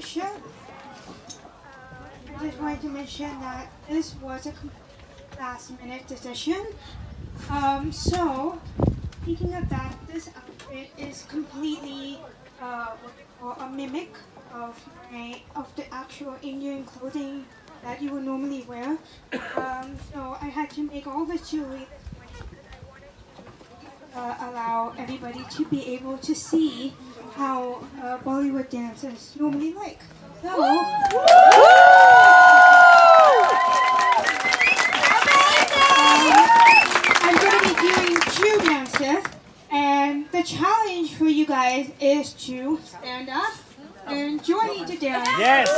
show. I just wanted to mention that this was a last minute decision. Um, so, speaking of that, this outfit is completely uh, a mimic of my, of the actual Indian clothing that you would normally wear. Um, so I had to make all the jewelry uh, allow everybody to be able to see how uh, Bollywood dancers normally like. So, I'm going to be doing two dances, and the challenge for you guys is to stand up and join me to dance. Yes.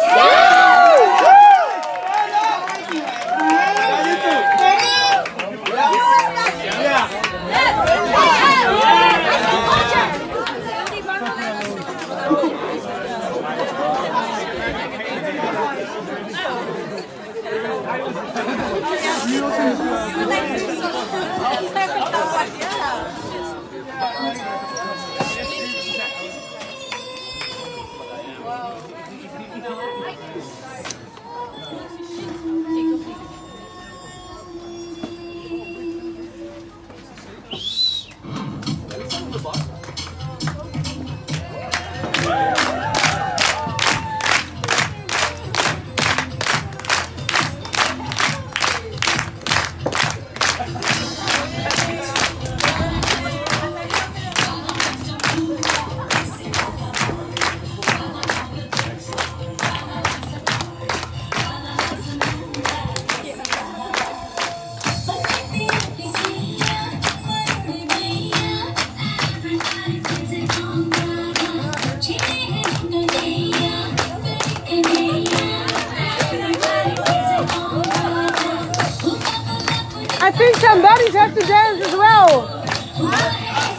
I think somebody's have to dance as well.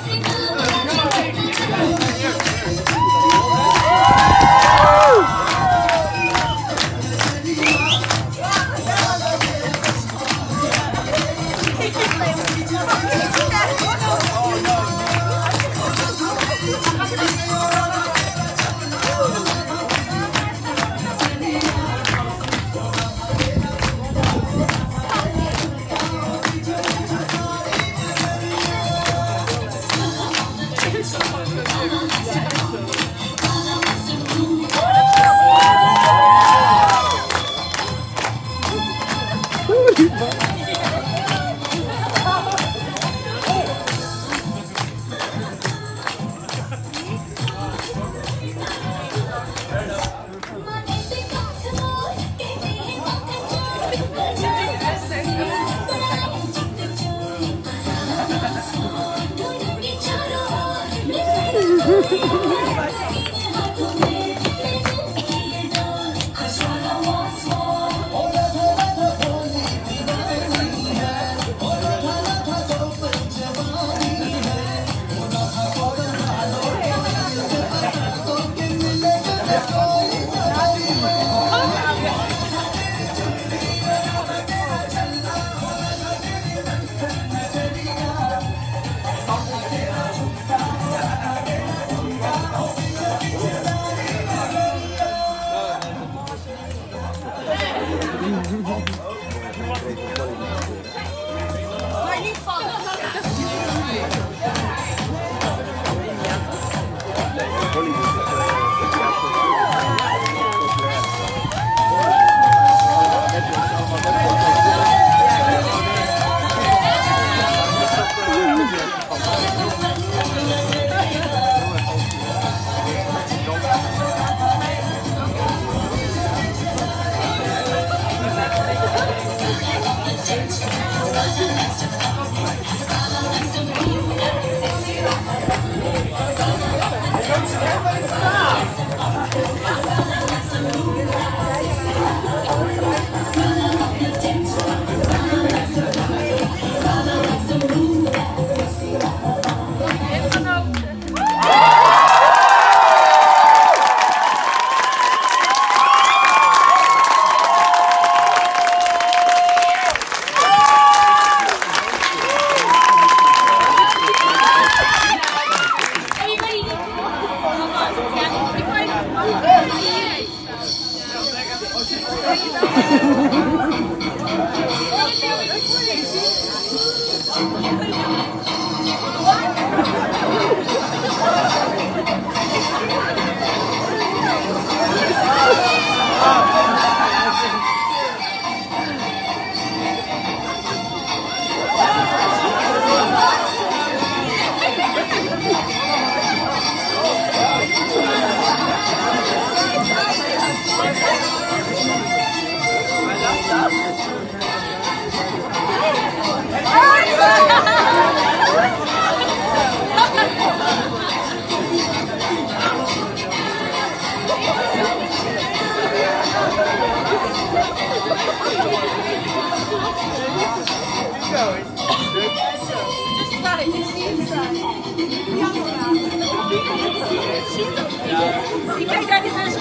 e carregar inveja.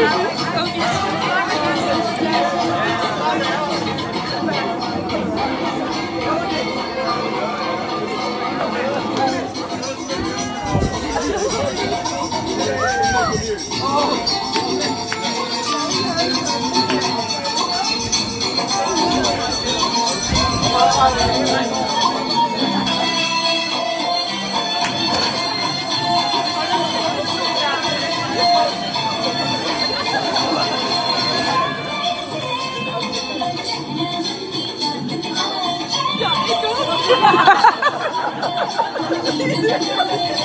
Thank you. 笑一个！哈哈哈哈哈哈！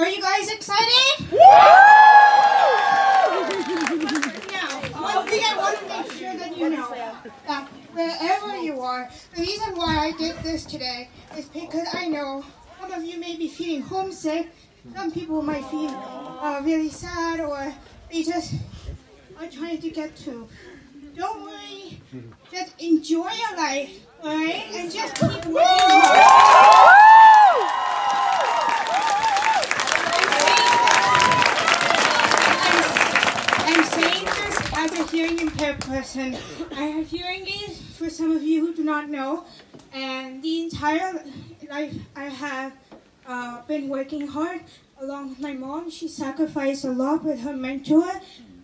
Are you guys excited? Now, one thing I want to make sure that you know that wherever you are, the reason why I did this today is because I know some of you may be feeling homesick, some people might feel uh, really sad or they just are trying to get to. Don't worry, just enjoy your life, alright? And just keep moving. Hearing impaired person. I have hearing aids for some of you who do not know, and the entire life I have uh, been working hard along with my mom. She sacrificed a lot with her mentor,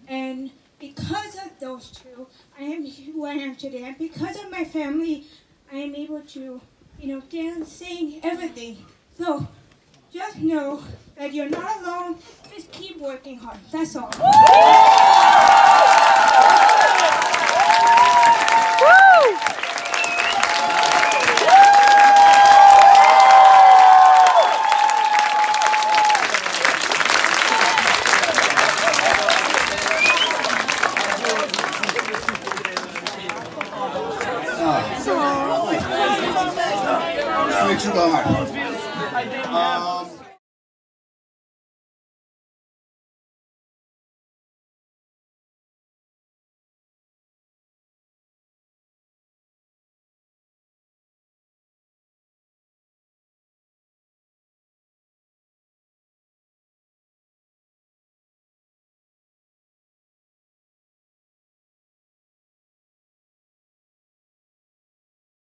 and because of those two, I am who I am today. And because of my family, I am able to, you know, dance, sing, everything. So just know that you're not alone. Just keep working hard. That's all. Sweet,